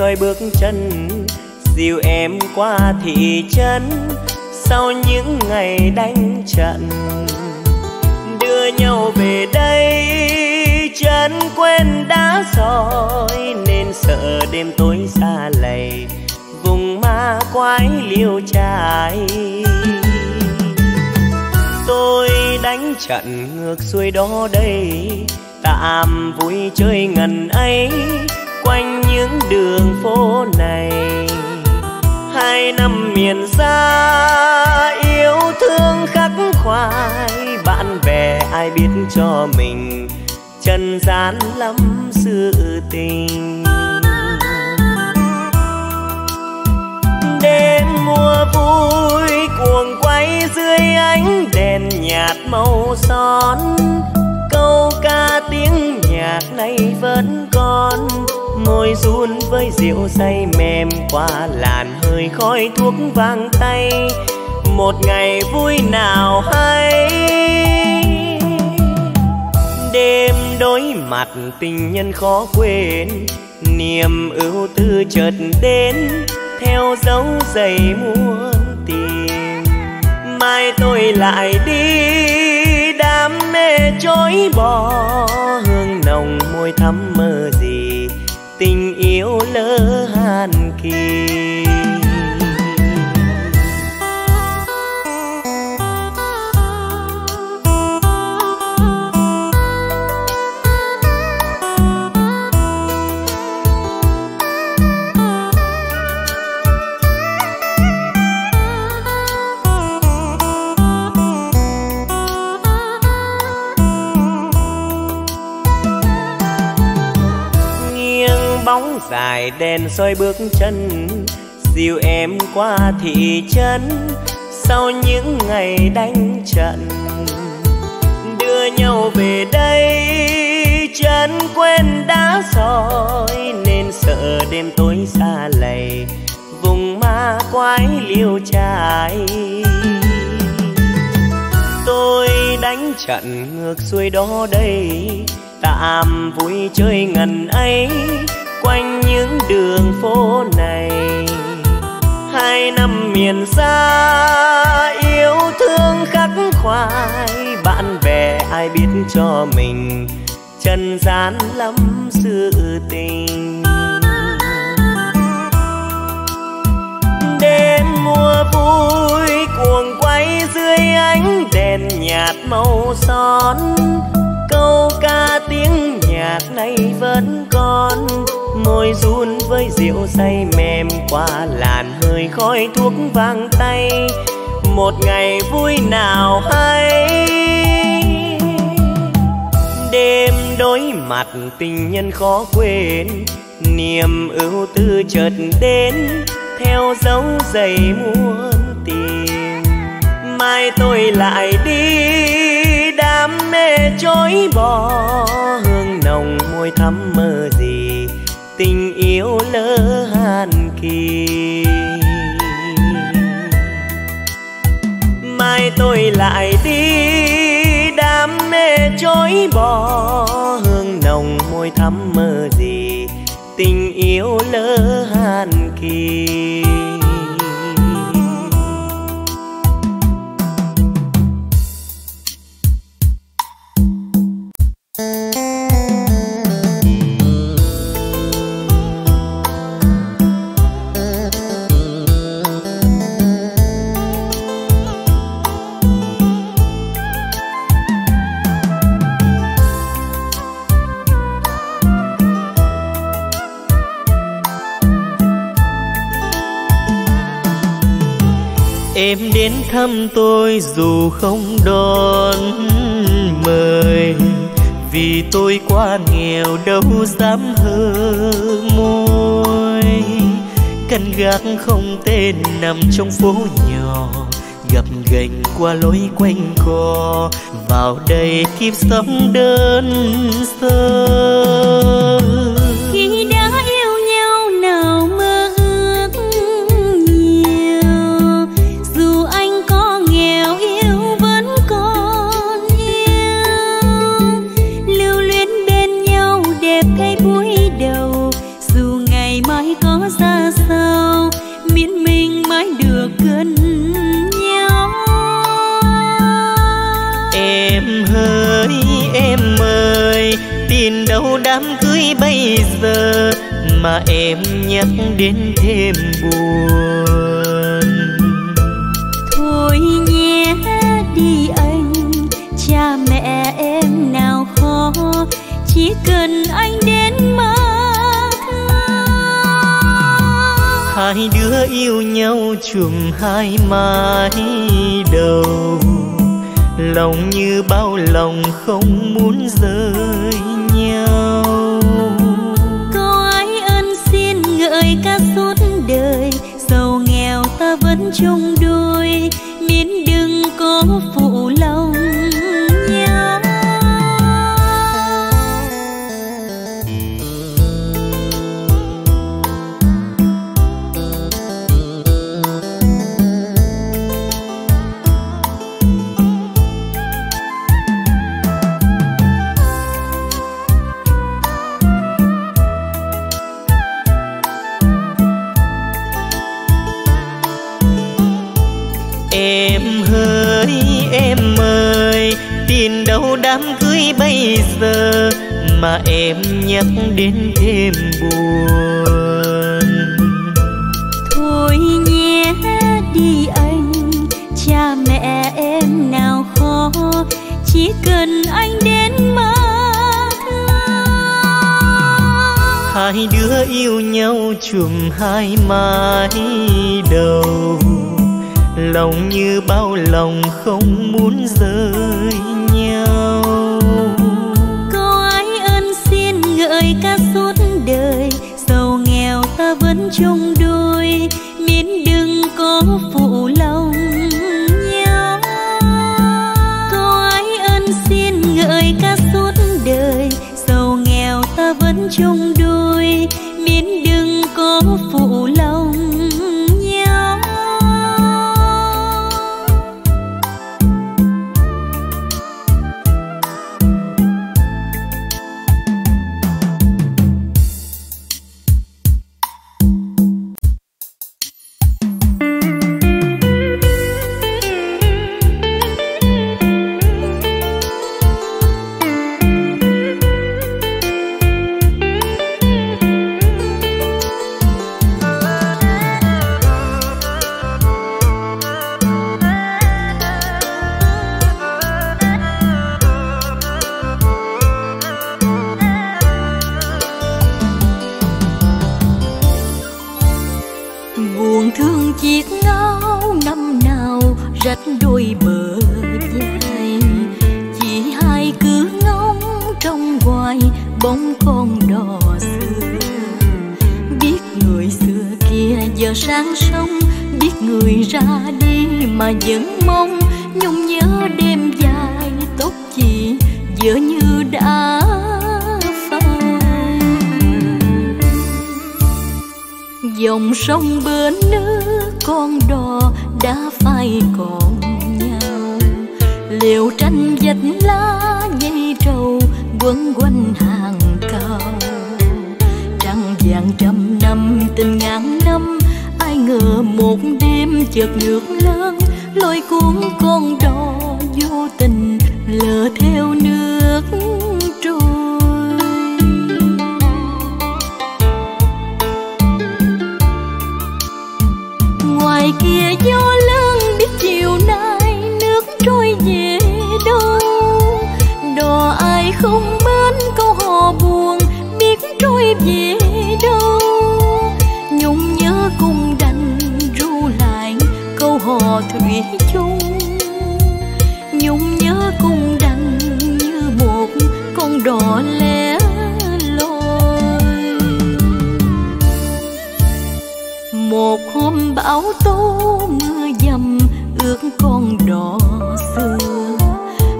soi bước chân, dìu em qua thị trấn. Sau những ngày đánh trận, đưa nhau về đây. Chân quên đã rồi, nên sợ đêm tối xa lầy. Vùng ma quái liêu trai tôi đánh trận ngược xuôi đó đây, tạm vui chơi ngần ấy. Quanh những đường phố này. Hai năm miền xa, yêu thương khắc khoải. Bạn bè ai biết cho mình trần gian lắm sự tình. Đêm mùa vui, cuồng quay dưới ánh đèn nhạt màu son. Câu ca tiếng nhạc này vẫn còn môi run với rượu say mềm qua làn hơi khói thuốc vang tay. Một ngày vui nào hay? Đêm đối mặt tình nhân khó quên, niềm ưu tư chợt đến, theo dấu giày muôn tìm mai tôi lại đi, đam mê chối bỏ hương nồng môi thắm mơ yêu lỡ hàn kỳ dài đèn soi bước chân, dìu em qua thị trấn. Sau những ngày đánh trận, đưa nhau về đây. Chân quên đã rồi, nên sợ đêm tối xa lầy, vùng ma quái liêu trai tôi đánh trận ngược xuôi đó đây, tạm vui chơi ngần ấy. Miền xa yêu thương khắc khoải. Bạn bè ai biết cho mình trần gian lắm sự tình. Đêm mùa vui cuồng quay dưới ánh đèn nhạt màu son. Câu ca tiếng nhạc này vẫn còn môi run với rượu say, mềm qua làn hơi khói thuốc vang tay. Một ngày vui nào hay? Đêm đối mặt tình nhân khó quên, niềm ưu tư chợt đến. Theo dấu giày muôn tìm mai tôi lại đi. Đam mê chối bỏ hương nồng môi thắm mơ yêu lỡ hàn kỳ, mai tôi lại đi đam mê chối bỏ hương nồng môi thắm mơ gì, tình yêu lỡ hàn kỳ. Em đến thăm tôi dù không đón mời, vì tôi quá nghèo đâu dám hơ môi. Căn gác không tên nằm trong phố nhỏ gặp gành qua lối quanh co. Vào đây kiếp sống đơn sơ. Nhắc đến thêm buồn. Thôi nhé đi anh cha mẹ em nào khó chỉ cần anh đến mà hai đứa yêu nhau chùm hai mái đầu lòng như bao lòng không muốn rời xin ngợi giờ mà em nhắc đến thêm buồn. Thôi nhé đi anh cha mẹ em nào khó chỉ cần anh đến mà hai đứa yêu nhau chùm hai mái đầu lòng như bao lòng không muốn rời ricas đi mà vẫn mong. Nhung nhớ đêm dài tóc chị giữa như đã phai. Dòng sông bến nước con đò đã phai còn nhau. Liều tranh vạch lá dây trầu quấn quanh hàng cao. Trăng vàng trăm năm, tình ngàn năm ngờ một đêm chợt nước lớn, lôi cuốn con đò vô tình lờ theo nước bão tố mưa dầm, ước con đò xưa.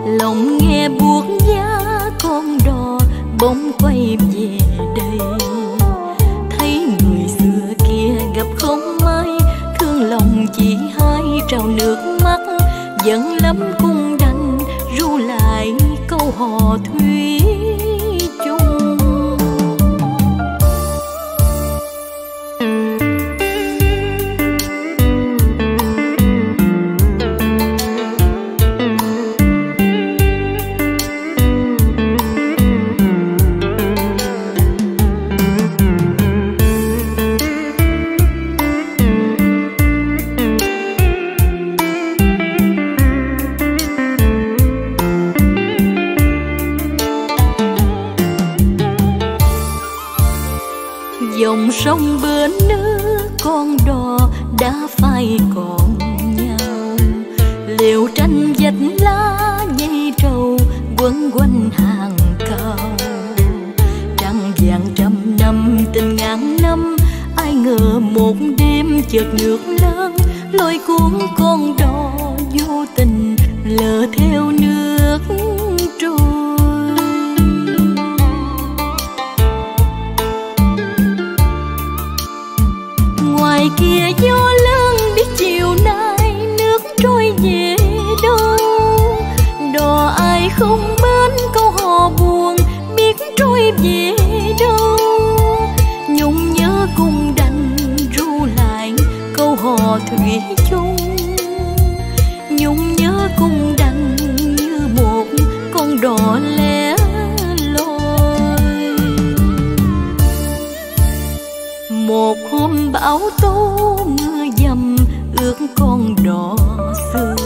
Lòng nghe buốt giá con đò bỗng quay về đây. Thấy người xưa kia gặp không may thương lòng chỉ hai trào nước mắt. Vẫn lắm cung đành ru lại câu hò thủy quanh hàng cao. Trăng vàng trăm năm, tình ngàn năm, ai ngờ một đêm chợt nước lớn, lôi cuốn con đò vô tình lờ theo nước. Thủy chung. Nhung nhớ cung đành như một con đò lẻ loi. Một hôm bão tố mưa dầm, ước con đò xưa.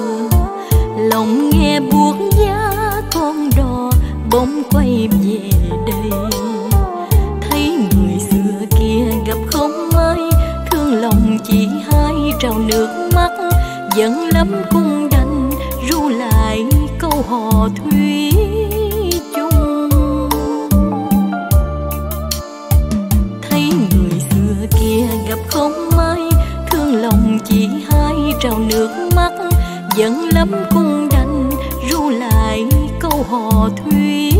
Lòng nghe buốt giá con đò bỗng quay về đây. Trào nước mắt vẫn lắm cung đành ru lại câu hò thủy chung. Thấy người xưa kia gặp không may, thương lòng chỉ hai trào nước mắt vẫn lắm cung đành ru lại câu hò thủy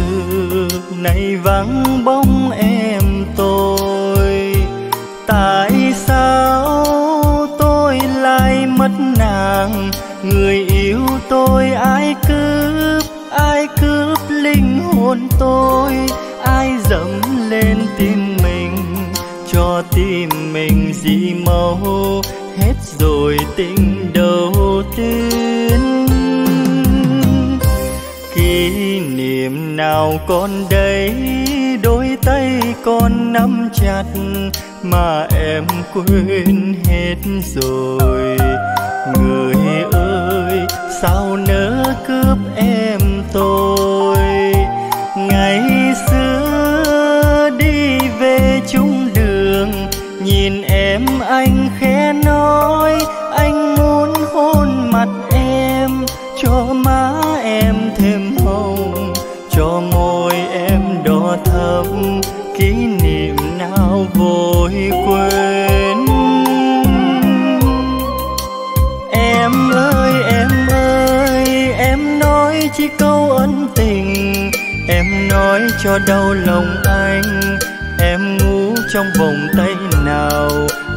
xưa nay vắng bóng em tôi. Tại sao tôi lại mất nàng? Người yêu tôi ai cướp ai cướp linh hồn tôi? Ai dẫm lên tim mình, cho tim mình dị màu? Hết rồi tình đầu tiên. Đêm nào còn đây? Đôi tay con nắm chặt mà em quên hết rồi. Người ơi, sao nỡ cướp em tôi? Câu ân tình. Em nói cho đau lòng anh, em ngủ trong vòng tay nào.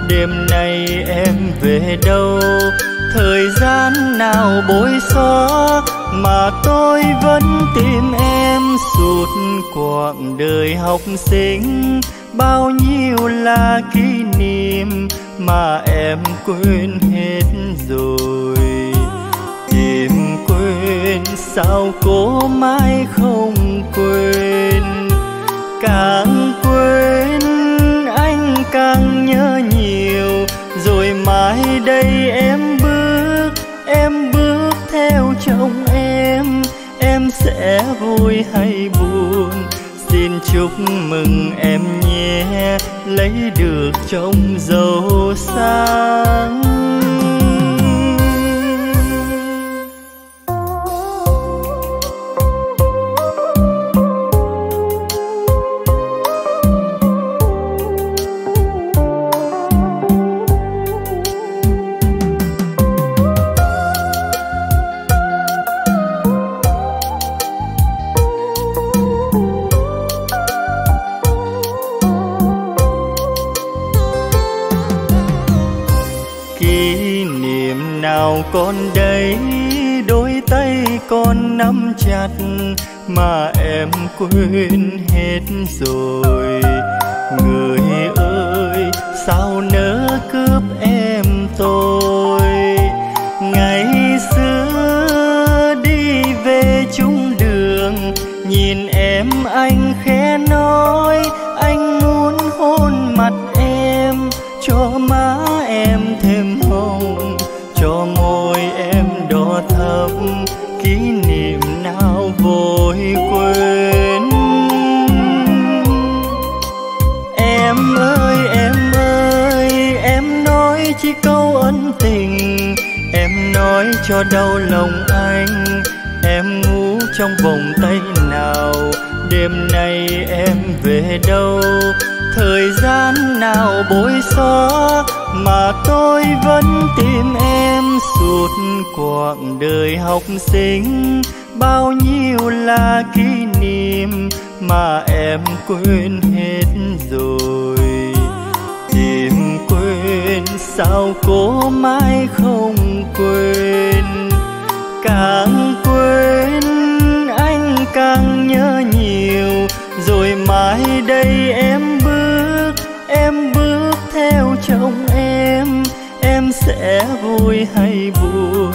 Đêm nay em về đâu? Thời gian nào bối xóa mà tôi vẫn tìm em suốt quãng đời học sinh. Bao nhiêu là kỷ niệm mà em quên hết rồi quên, sao cố mãi không quên? Càng quên, anh càng nhớ nhiều. Rồi mai đây em bước em bước theo chồng em. Em sẽ vui hay buồn? Xin chúc mừng em nhé. Lấy được chồng giàu sang. Còn đây, đôi tay con nắm chặt mà em quên hết rồi. Người ơi, sao nỡ cướp em tôi? Cho đau lòng anh. Em ngủ trong vòng tay nào, đêm nay em về đâu? Thời gian nào bối xóa mà tôi vẫn tìm em? Suốt quãng đời học sinh, bao nhiêu là kỷ niệm mà em quên hết rồi? Tìm quên sao cố mãi không quên? Càng quên, anh càng nhớ nhiều. Rồi mai đây em bước em bước theo chồng em. Em sẽ vui hay buồn?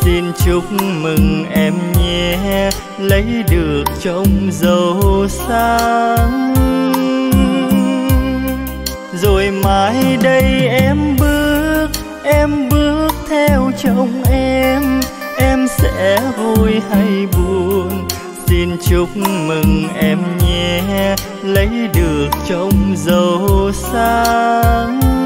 Xin chúc mừng em nhé. Lấy được chồng giàu sang. Rồi mai đây em bước em bước trong chồng em em sẽ vui hay buồn? Xin chúc mừng em nhé, lấy được chồng giàu sang